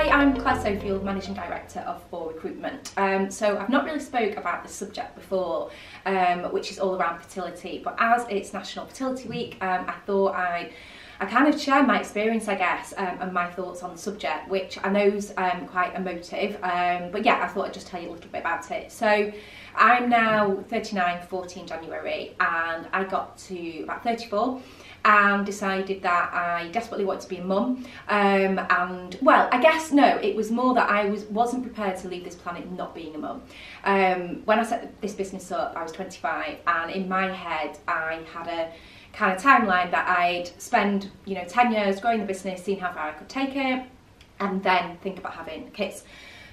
Hi, I'm Claire Sofield, Managing Director of Four Recruitment. Um, so I've not really spoke about this subject before, um, which is all around fertility, but as it's National Fertility Week, um, I thought I'd I kind of share my experience, I guess, um, and my thoughts on the subject, which I know is um, quite emotive. Um, but yeah, I thought I'd just tell you a little bit about it. So I'm now 39, 14 January, and I got to about 34 and decided that I desperately wanted to be a mum. Um, and well, I guess no, it was more that I was wasn't prepared to leave this planet not being a mum. Um, when I set this business up, I was 25, and in my head, I had a kind of timeline that I'd spend, you know, 10 years growing the business, seeing how far I could take it, and then think about having kids.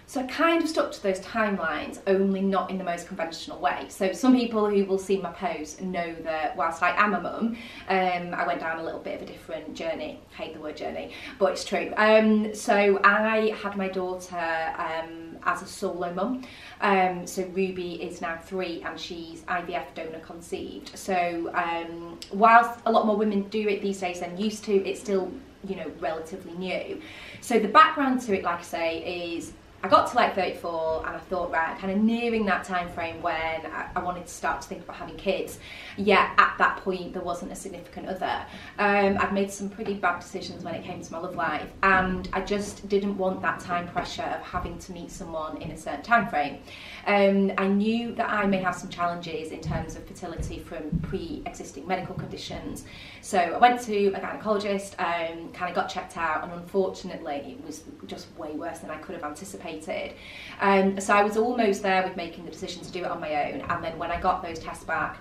So I kind of stuck to those timelines, only not in the most conventional way. So some people who will see my posts know that whilst I am a mum, um, I went down a little bit of a different journey. I hate the word journey, but it's true. Um, so I had my daughter um, as a solo mum. Um, so Ruby is now three and she's IVF donor conceived. So um, whilst a lot more women do it these days than used to, it's still you know relatively new. So the background to it, like I say, is I got to like 34 and I thought, right, kind of nearing that time frame when I, I, wanted to start to think about having kids. Yet at that point, there wasn't a significant other. Um, I'd made some pretty bad decisions when it came to my love life, and I just didn't want that time pressure of having to meet someone in a certain time frame. Um, I knew that I may have some challenges in terms of fertility from pre-existing medical conditions. So I went to a gynecologist, um, kind of got checked out, and unfortunately, it was just way worse than I could have anticipated anticipated. Um, so I was almost there with making the decision to do it on my own. And then when I got those tests back,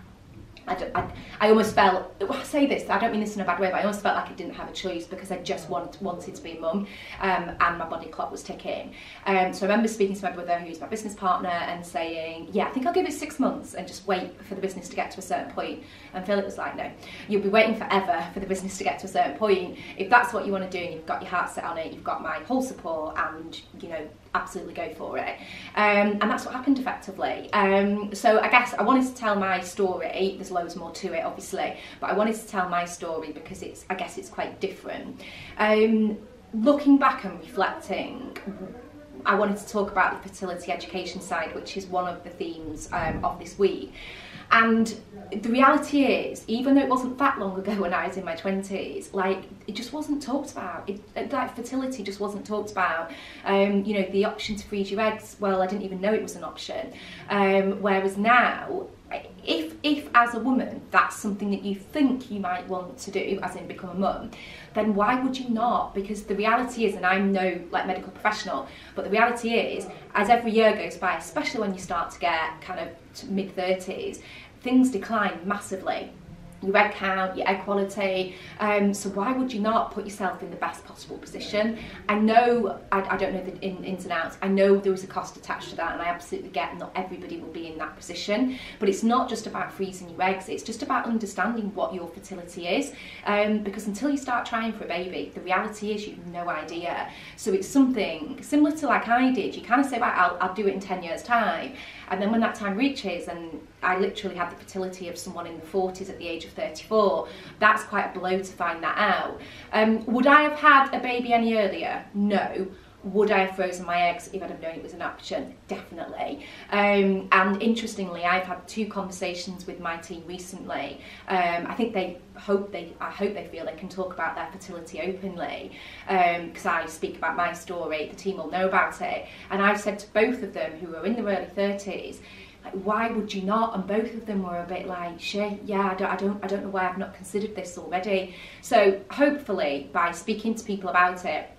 I, I, I, almost felt, I say this, I don't mean this in a bad way, but I almost felt like I didn't have a choice because I just want, wanted to be a mum um, and my body clock was ticking. Um, so I remember speaking to my brother, who's my business partner, and saying, yeah, I think I'll give it six months and just wait for the business to get to a certain point. And Philip was like, no, you'll be waiting forever for the business to get to a certain point. If that's what you want to do and you've got your heart set on it, you've got my whole support and, you know, absolutely go for it. Um, and that's what happened effectively. Um, so I guess I wanted to tell my story. There's loads more to it, obviously, but I wanted to tell my story because it's, I guess it's quite different. Um, looking back and reflecting, I wanted to talk about the fertility education side, which is one of the themes um, of this week. And the reality is, even though it wasn't that long ago when I was in my 20s, like, it just wasn't talked about. It, like, fertility just wasn't talked about. Um, you know, the option to freeze your eggs, well, I didn't even know it was an option. Um, whereas now, if, if as a woman that's something that you think you might want to do, as in become a mum, then why would you not? Because the reality is, and I'm no like medical professional, but the reality is, as every year goes by, especially when you start to get kind of mid 30s, things decline massively your egg count, your egg quality. Um, so why would you not put yourself in the best possible position? I know, I, I don't know the in, ins and outs, I know there is a cost attached to that and I absolutely get not everybody will be in that position, but it's not just about freezing your eggs, it's just about understanding what your fertility is um, because until you start trying for a baby, the reality is you've no idea. So it's something similar to like I did, you kind of say, right, I'll, I'll do it in 10 years time. And then when that time reaches and I literally had the fertility of someone in the 40s at the age of 34. That's quite a blow to find that out. Um, would I have had a baby any earlier? No. Would I have frozen my eggs if I'd have known it was an option? Definitely. Um, and interestingly, I've had two conversations with my team recently. Um, I think they hope they, I hope they feel they can talk about their fertility openly because um, I speak about my story. The team will know about it, and I've said to both of them who are in their early 30s, like, why would you not? And both of them were a bit like, shit, yeah, I don't, I don't, I don't know why I've not considered this already. So hopefully, by speaking to people about it,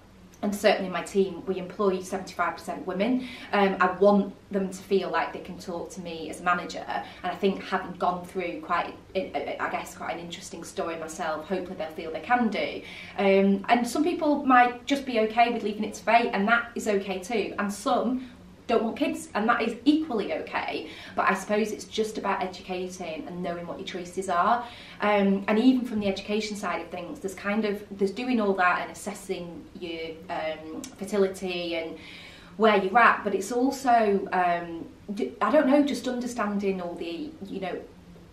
and certainly my team, we employ 75% women. Um, I want them to feel like they can talk to me as a manager. And I think having gone through quite, I guess, quite an interesting story myself, hopefully they'll feel they can do. Um, and some people might just be okay with leaving it to fate, and that is okay too. And some don't want kids and that is equally okay but I suppose it's just about educating and knowing what your choices are. Um, and even from the education side of things there's kind of there's doing all that and assessing your um, fertility and where you're at but it's also um, I don't know just understanding all the you know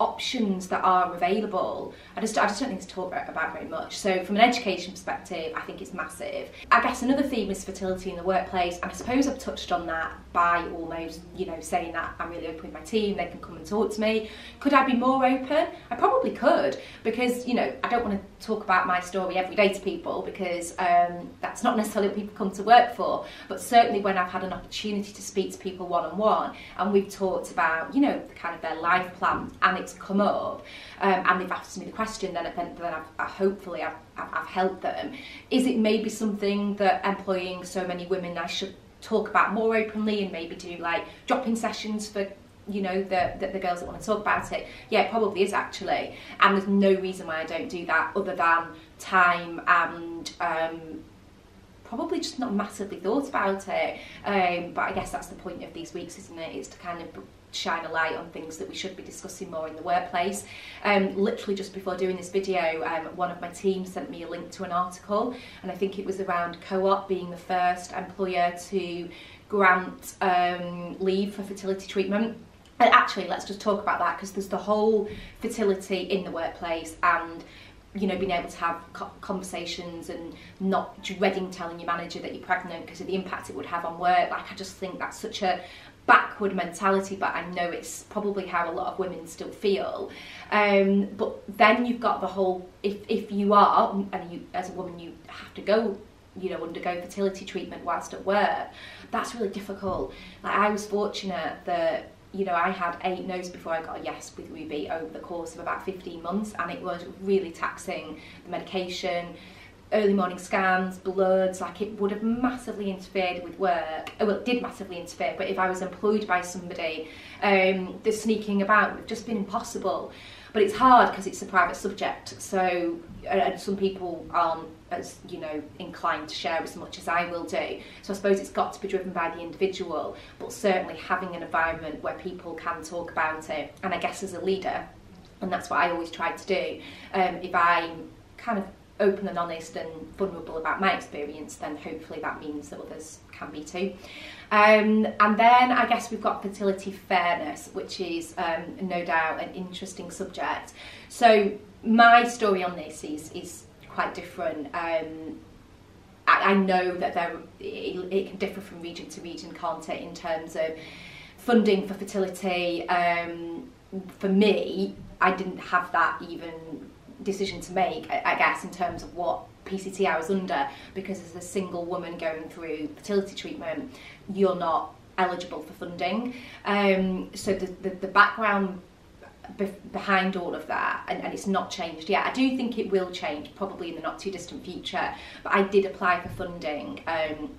options that are available. I just, I just don't think it's talked about very much. So from an education perspective, I think it's massive. I guess another theme is fertility in the workplace, and I suppose I've touched on that by almost, you know, saying that I'm really open with my team, they can come and talk to me. Could I be more open? I probably could, because, you know, I don't want to talk about my story every day to people because um, that's not necessarily what people come to work for. But certainly when I've had an opportunity to speak to people one on one, and we've talked about, you know, the kind of their life plan, and it's come up, um, and they've asked me the question, then, then, then I've, I, hopefully I've, I've helped them. Is it maybe something that employing so many women I should talk about more openly and maybe do like drop-in sessions for you know the, the, the girls that want to talk about it yeah it probably is actually and there's no reason why I don't do that other than time and um, probably just not massively thought about it um, but I guess that's the point of these weeks isn't it? it is to kind of shine a light on things that we should be discussing more in the workplace. Um, literally just before doing this video, um, one of my team sent me a link to an article and I think it was around Co-op being the first employer to grant um, leave for fertility treatment. And actually, let's just talk about that because there's the whole fertility in the workplace and you know, being able to have conversations and not dreading telling your manager that you're pregnant because of the impact it would have on work. Like, I just think that's such a backward mentality, but I know it's probably how a lot of women still feel. Um, but then you've got the whole if, if you are, and you as a woman, you have to go you know undergo fertility treatment whilst at work that's really difficult like i was fortunate that you know i had eight no's before i got a yes with ruby over the course of about 15 months and it was really taxing the medication early morning scans, bloods, like it would have massively interfered with work. Uh, well, it did massively interfere, but if I was employed by somebody, um, the sneaking about would have just been impossible. But it's hard because it's a private subject, so and some people aren't as you know inclined to share as much as I will do. So I suppose it's got to be driven by the individual, but certainly having an environment where people can talk about it. And I guess as a leader, and that's what I always try to do. Um, if I'm kind of open and honest and vulnerable about my experience, then hopefully that means that others can be too. Um, and then I guess we've got fertility fairness, which is um, no doubt an interesting subject. So my story on this is, is quite different. Um, I, I know that there it, it can differ from region to region, can't it, in terms of funding for fertility. Um, for me, I didn't have that even decision to make, I, guess, in terms of what PCT I was under, because as a single woman going through fertility treatment, you're not eligible for funding. Um, so the, the, the background be behind all of that and, and it's not changed yet. I do think it will change probably in the not too distant future but I did apply for funding um,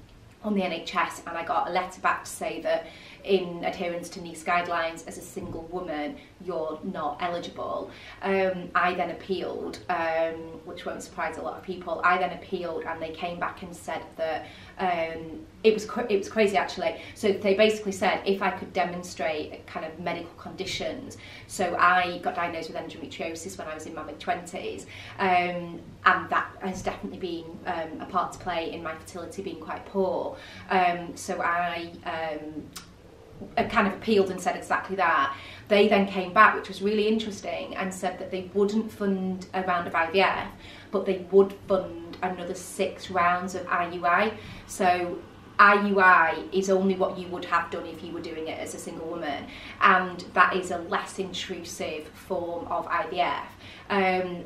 on the NHS and I got a letter back to say that in adherence to NICE guidelines as a single woman you're not eligible. Um, I then appealed, um, which won't surprise a lot of people. I then appealed and they came back and said that um, it was it was crazy actually. So they basically said if I could demonstrate kind of medical conditions. So I got diagnosed with endometriosis when I was in my mid twenties, um, and that has definitely been um, a part to play in my fertility being quite poor. Um, so I um, kind of appealed and said exactly that. They then came back, which was really interesting, and said that they wouldn't fund a round of IVF, but they would fund another six rounds of IUI. So IUI is only what you would have done if you were doing it as a single woman, and that is a less intrusive form of IVF. Um,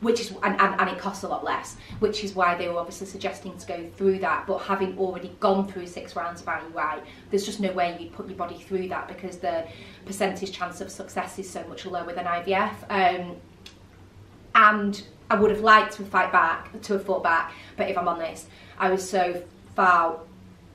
which is and, and, and it costs a lot less which is why they were obviously suggesting to go through that but having already gone through six rounds of IUI there's just no way you'd put your body through that because the percentage chance of success is so much lower than IVF um, and I would have liked to fight back to have fought back but if I'm honest I was so far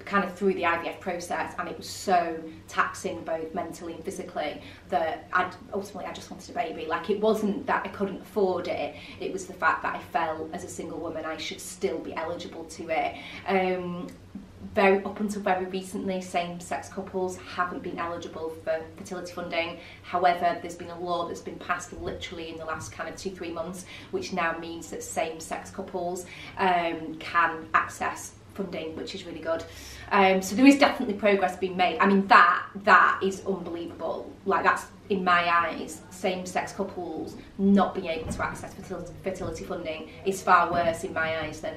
kind of through the IVF process and it was so taxing both mentally and physically that I ultimately I just wanted a baby. Like it wasn't that I couldn't afford it. It was the fact that I felt as a single woman I should still be eligible to it. Um, very up until very recently same-sex couples haven't been eligible for fertility funding. However there's been a law that's been passed literally in the last kind of two three months which now means that same-sex couples um, can access funding, which is really good. Um, so there is definitely progress being made. I mean, that that is unbelievable. Like that's in my eyes, same-sex couples not being able to access fertility, fertility funding is far worse in my eyes than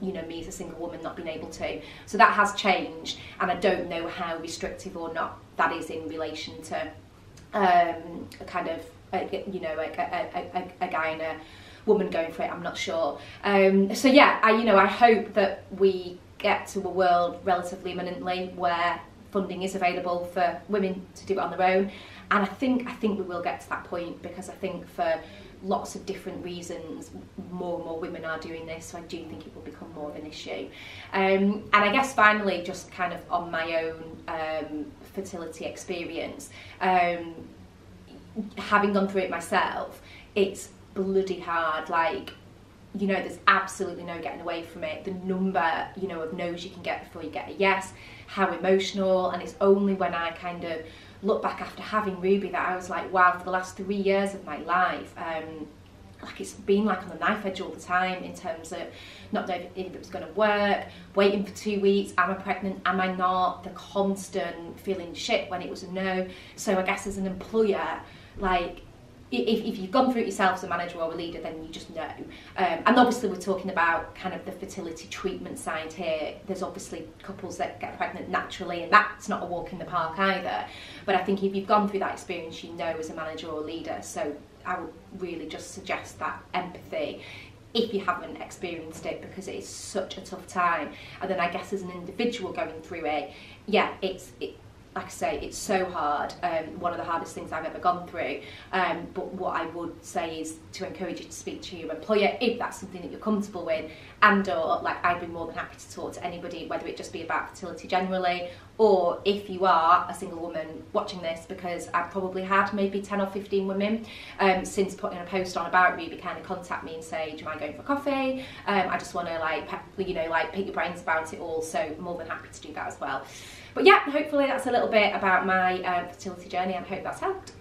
you know me as a single woman not being able to. So that has changed, and I don't know how restrictive or not that is in relation to um, a kind of a, you know a, a, a, a guy and a woman going for it. I'm not sure. Um, so yeah, I you know I hope that we get to a world relatively imminently where funding is available for women to do it on their own and I think I think we will get to that point because I think for lots of different reasons more and more women are doing this so I do think it will become more of an issue um, and I guess finally just kind of on my own um, fertility experience um, having gone through it myself it's bloody hard like you know there's absolutely no getting away from it. The number you know of no's you can get before you get a yes. How emotional. And it's only when I kind of look back after having Ruby that I was like wow for the last three years of my life um, like it's been like on the knife edge all the time in terms of not knowing if it was going to work, waiting for two weeks, am I pregnant, am I not, the constant feeling shit when it was a no. So I guess as an employer, like if, if you've gone through it yourself as a manager or a leader, then you just know. Um, and obviously, we're talking about kind of the fertility treatment side here. There's obviously couples that get pregnant naturally, and that's not a walk in the park either. But I think if you've gone through that experience, you know as a manager or leader. So I would really just suggest that empathy if you haven't experienced it because it is such a tough time. And then I guess as an individual going through it, yeah, it's it, like I say, it's so hard. Um, one of the hardest things I've ever gone through. Um, but what I would say is to encourage you to speak to your employer if that's something that you're comfortable with, and or like I'd be more than happy to talk to anybody, whether it just be about fertility generally, or if you are a single woman watching this, because I've probably had maybe 10 or 15 women um, since putting a post on about Ruby kind of contact me and say, do you mind going for coffee? Um, I just want to like, you know, like pick your brains about it all. So more than happy to do that as well. But yeah, hopefully that's a little bit about my uh, fertility journey and I hope that's helped.